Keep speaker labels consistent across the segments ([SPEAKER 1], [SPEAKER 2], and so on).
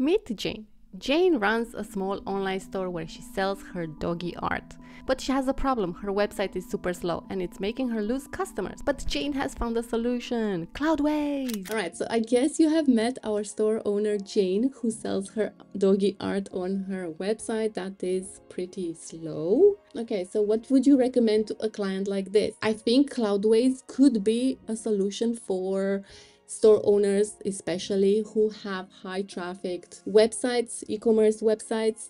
[SPEAKER 1] Meet Jane. Jane runs a small online store where she sells her doggy art. But she has a problem. Her website is super slow and it's making her lose customers. But Jane has found a solution Cloudways. Alright, so I guess you have met our store owner Jane who sells her doggy art on her website that is pretty slow. Okay, so what would you recommend to a client like this? I think Cloudways could be a solution for store owners especially who have high trafficked websites e-commerce websites.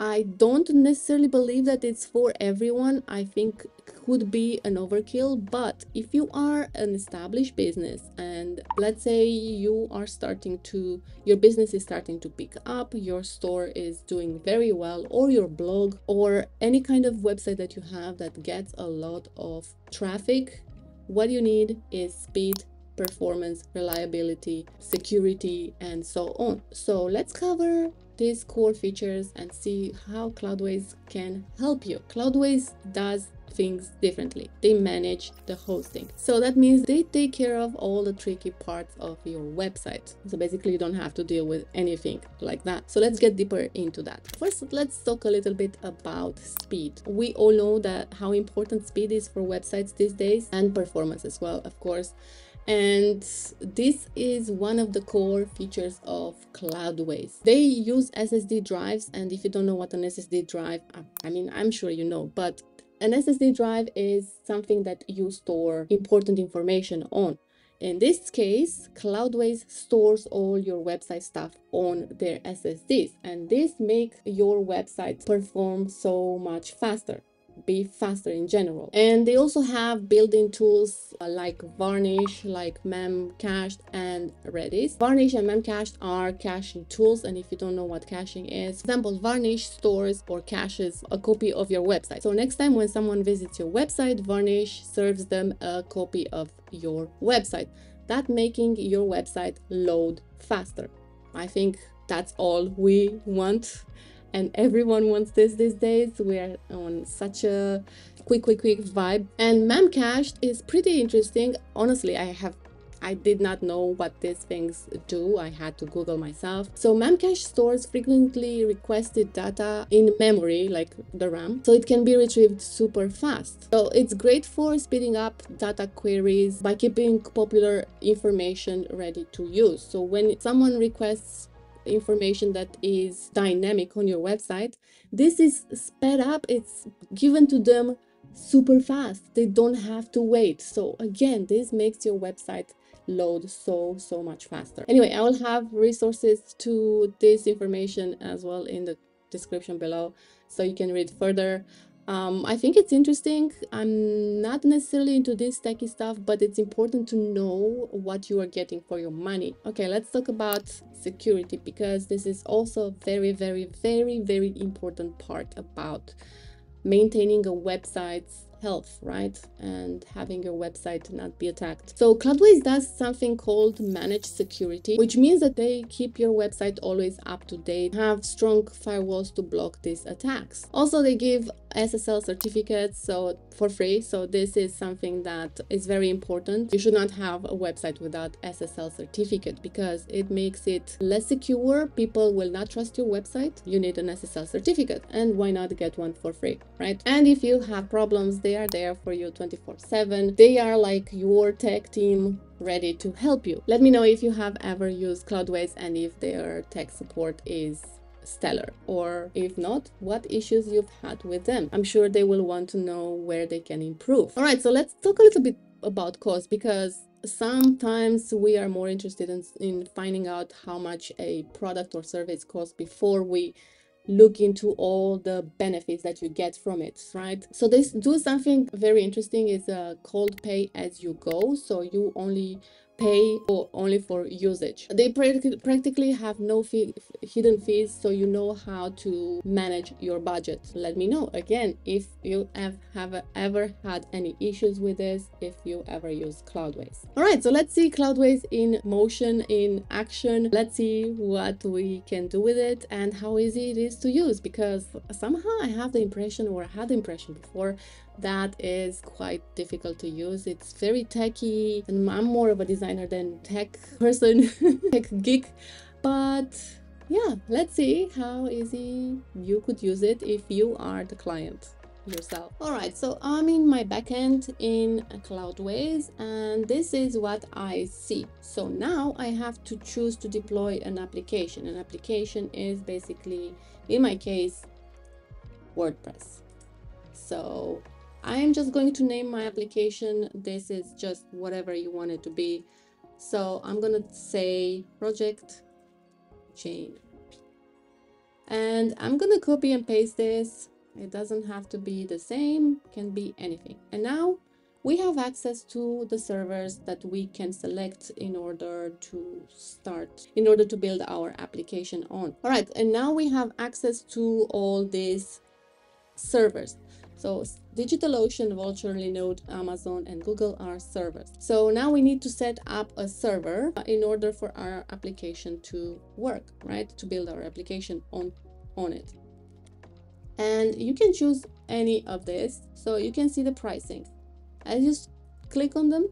[SPEAKER 1] I don't necessarily believe that it's for everyone. I think could be an overkill but if you are an established business and let's say you are starting to your business is starting to pick up your store is doing very well or your blog or any kind of website that you have that gets a lot of traffic what you need is speed performance, reliability, security, and so on. So let's cover these core features and see how Cloudways can help you. Cloudways does things differently. They manage the hosting. So that means they take care of all the tricky parts of your website. So basically you don't have to deal with anything like that. So let's get deeper into that. First, let's talk a little bit about speed. We all know that how important speed is for websites these days and performance as well, of course and this is one of the core features of Cloudways. They use SSD drives and if you don't know what an SSD drive, I mean, I'm sure you know, but an SSD drive is something that you store important information on. In this case, Cloudways stores all your website stuff on their SSDs and this makes your website perform so much faster be faster in general. And they also have built-in tools uh, like Varnish, like Memcached and Redis. Varnish and Memcached are caching tools. And if you don't know what caching is, for example, Varnish stores or caches a copy of your website. So next time when someone visits your website, Varnish serves them a copy of your website. That making your website load faster. I think that's all we want and everyone wants this these days. We're on such a quick, quick, quick vibe. And Memcached is pretty interesting. Honestly, I have I did not know what these things do. I had to Google myself. So Memcache stores frequently requested data in memory, like the RAM, so it can be retrieved super fast. So it's great for speeding up data queries by keeping popular information ready to use. So when someone requests information that is dynamic on your website. This is sped up. It's given to them super fast. They don't have to wait. So again this makes your website load so so much faster. Anyway i will have resources to this information as well in the description below so you can read further um, I think it's interesting. I'm not necessarily into this techie stuff, but it's important to know what you are getting for your money. Okay, let's talk about security because this is also a very, very, very, very important part about maintaining a website's health, right? And having your website not be attacked. So Cloudways does something called managed security, which means that they keep your website always up to date, have strong firewalls to block these attacks. Also, they give SSL certificates so for free. So this is something that is very important. You should not have a website without SSL certificate because it makes it less secure. People will not trust your website. You need an SSL certificate and why not get one for free, right? And if you have problems, they are there for you 24 7. They are like your tech team ready to help you. Let me know if you have ever used Cloudways and if their tech support is stellar or if not what issues you've had with them. I'm sure they will want to know where they can improve. All right so let's talk a little bit about cost because sometimes we are more interested in, in finding out how much a product or service costs before we look into all the benefits that you get from it right? So this do something very interesting is a uh, called pay as you go. So you only pay for only for usage. They practically have no fee hidden fees so you know how to manage your budget. Let me know. Again if you have, have ever had any issues with this if you ever use cloudways. All right so let's see cloudways in motion in action. Let's see what we can do with it and how easy it is to use because somehow i have the impression or i had the impression before that is quite difficult to use. It's very techy, and I'm more of a designer than tech person, tech geek, but yeah, let's see how easy you could use it if you are the client yourself. All right, so I'm in my backend in Cloudways and this is what I see. So now I have to choose to deploy an application. An application is basically, in my case, WordPress. So I am just going to name my application. This is just whatever you want it to be. So I'm going to say project Jane. And I'm going to copy and paste this it doesn't have to be the same, can be anything. And now we have access to the servers that we can select in order to start, in order to build our application on. All right, and now we have access to all these servers. So DigitalOcean, Vultr, Linode, Amazon, and Google are servers. So now we need to set up a server in order for our application to work, right? To build our application on, on it. And you can choose any of this. So you can see the pricing. As you click on them.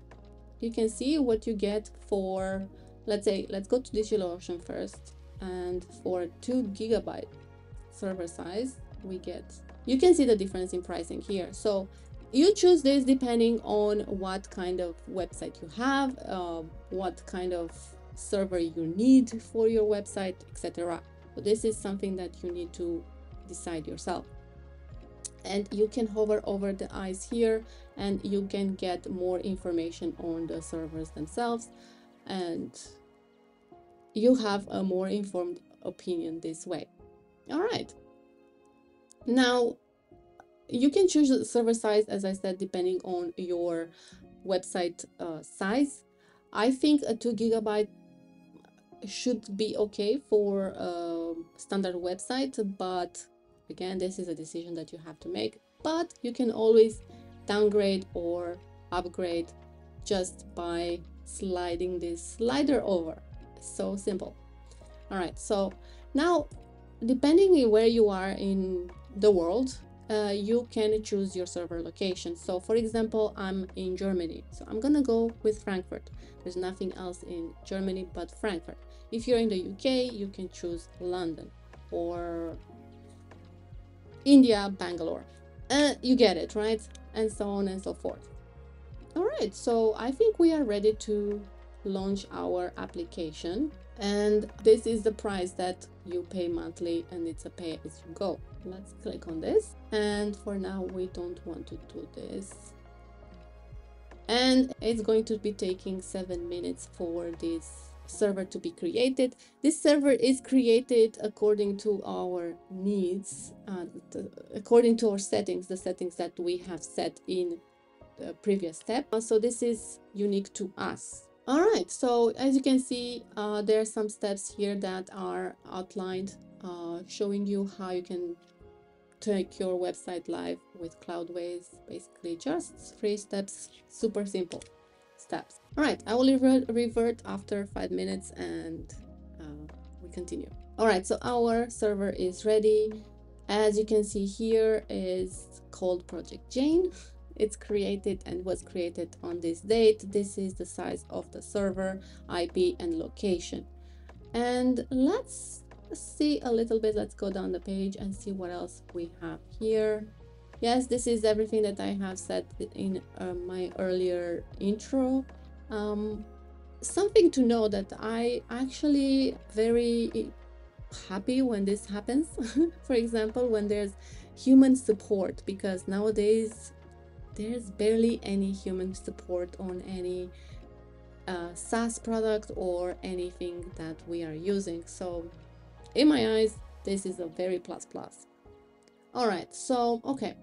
[SPEAKER 1] You can see what you get for let's say let's go to DigitalOcean first. And for two gigabyte server size we get you can see the difference in pricing here. So you choose this depending on what kind of website you have uh, what kind of server you need for your website etc so this is something that you need to decide yourself. And you can hover over the eyes here and you can get more information on the servers themselves. And you have a more informed opinion this way. All right now you can choose the server size as i said depending on your website uh, size i think a two gigabyte should be okay for a standard website but Again, this is a decision that you have to make, but you can always downgrade or upgrade just by sliding this slider over. So simple. All right, so now depending where you are in the world, uh, you can choose your server location. So for example, I'm in Germany, so I'm gonna go with Frankfurt. There's nothing else in Germany but Frankfurt. If you're in the UK, you can choose London or India, Bangalore. Uh, you get it, right? And so on and so forth. All right, so I think we are ready to launch our application. And this is the price that you pay monthly and it's a pay as you go. Let's click on this. And for now, we don't want to do this. And it's going to be taking seven minutes for this server to be created. This server is created according to our needs, uh, according to our settings, the settings that we have set in the previous step. So this is unique to us. All right, so as you can see, uh, there are some steps here that are outlined, uh, showing you how you can take your website live with Cloudways. Basically, just three steps, super simple steps. All right, I will revert, after five minutes and uh, we continue. All right, so our server is ready. As you can see here is called Project Jane. It's created and was created on this date. This is the size of the server, IP and location. And let's see a little bit. Let's go down the page and see what else we have here. Yes, this is everything that I have said in uh, my earlier intro um, something to know that I actually very happy when this happens. For example, when there's human support, because nowadays there's barely any human support on any uh, SaaS product or anything that we are using. So in my eyes, this is a very plus plus. All right, so, okay,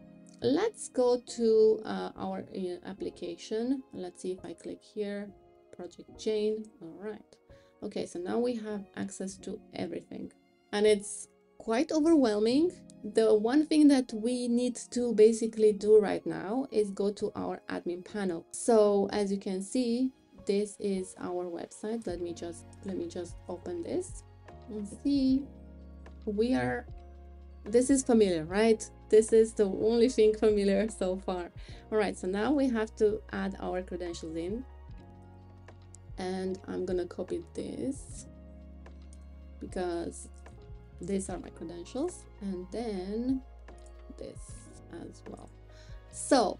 [SPEAKER 1] let's go to uh, our uh, application. Let's see if i click here. Project Jane. All right. Okay so now we have access to everything. And it's quite overwhelming. The one thing that we need to basically do right now is go to our admin panel. So as you can see this is our website. Let me just let me just open this and see. We are this is familiar right? This is the only thing familiar so far. All right so now we have to add our credentials in. And i'm gonna copy this because these are my credentials. And then this as well. So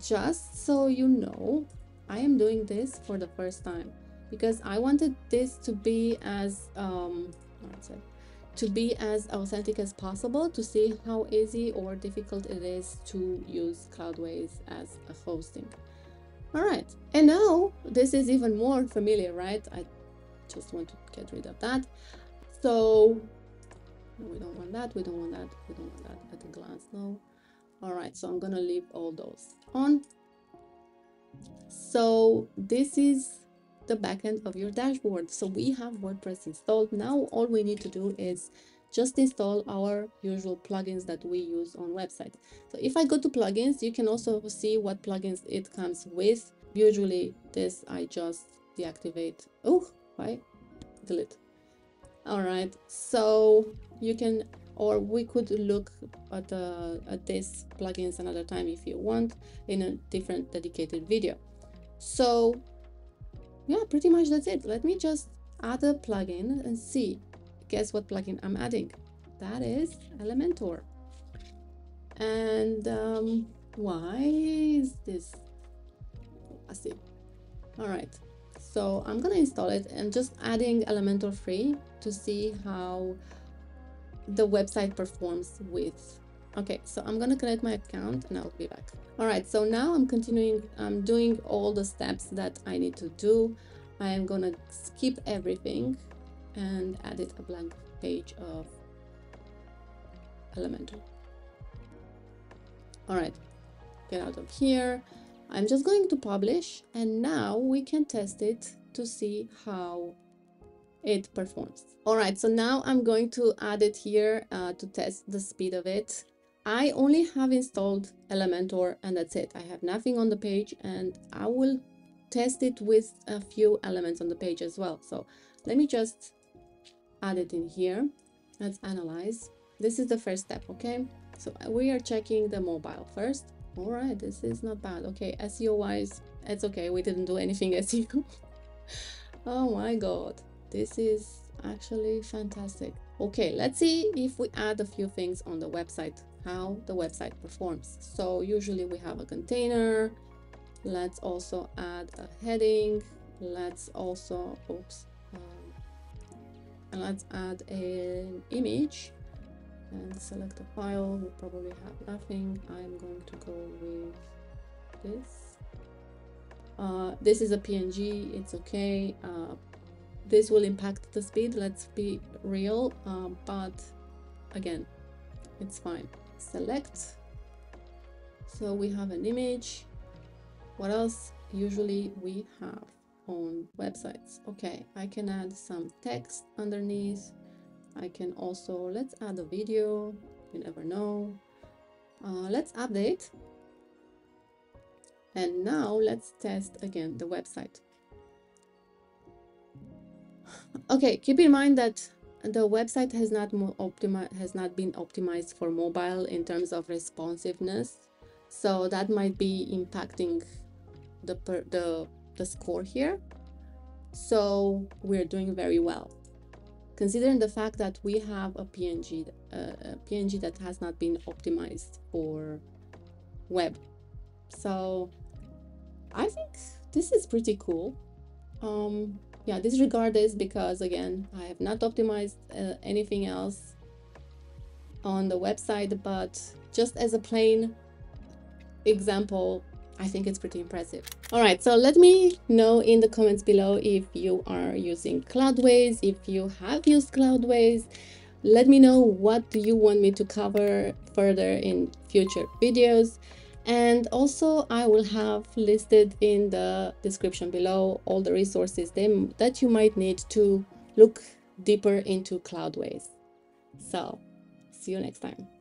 [SPEAKER 1] just so you know i am doing this for the first time because i wanted this to be as um to be as authentic as possible to see how easy or difficult it is to use cloudways as a hosting. All right and now this is even more familiar right? I just want to get rid of that. So we don't want that we don't want that we don't want that at a glance no. All right so i'm gonna leave all those on. So this is the backend of your dashboard. So we have wordpress installed. Now all we need to do is just install our usual plugins that we use on website. So if i go to plugins you can also see what plugins it comes with. Usually this i just deactivate. Oh why delete. All right so you can or we could look at, uh, at this plugins another time if you want in a different dedicated video. So yeah pretty much that's it. Let me just add a plugin and see. Guess what plugin i'm adding? That is elementor. And um, why is this? I see. All right. So i'm gonna install it and just adding elementor free to see how the website performs with okay so i'm gonna connect my account and i'll be back. All right so now i'm continuing i'm doing all the steps that i need to do. I am gonna skip everything and edit a blank page of elementor. All right get out of here. I'm just going to publish and now we can test it to see how it performs. All right so now i'm going to add it here uh, to test the speed of it I only have installed Elementor and that's it. I have nothing on the page and I will test it with a few elements on the page as well. So let me just add it in here. Let's analyze. This is the first step, okay? So we are checking the mobile first. All right, this is not bad. Okay, SEO wise, it's okay. We didn't do anything SEO. oh my God, this is actually fantastic. Okay, let's see if we add a few things on the website how the website performs. So usually we have a container. Let's also add a heading. Let's also, oops, um, let's add an image and select a file. We probably have nothing. I'm going to go with this. Uh, this is a PNG, it's okay. Uh, this will impact the speed, let's be real, uh, but again, it's fine select. So we have an image. What else usually we have on websites? Okay i can add some text underneath. I can also let's add a video. You never know. Uh, let's update. And now let's test again the website. Okay keep in mind that the website has not has not been optimized for mobile in terms of responsiveness so that might be impacting the the the score here. So we're doing very well. Considering the fact that we have a png uh, a png that has not been optimized for web. So i think this is pretty cool. Um yeah disregard this because again I have not optimized uh, anything else on the website but just as a plain example I think it's pretty impressive. All right, so let me know in the comments below if you are using Cloudways, if you have used Cloudways. Let me know what do you want me to cover further in future videos and also I will have listed in the description below all the resources that you might need to look deeper into Cloudways. So see you next time.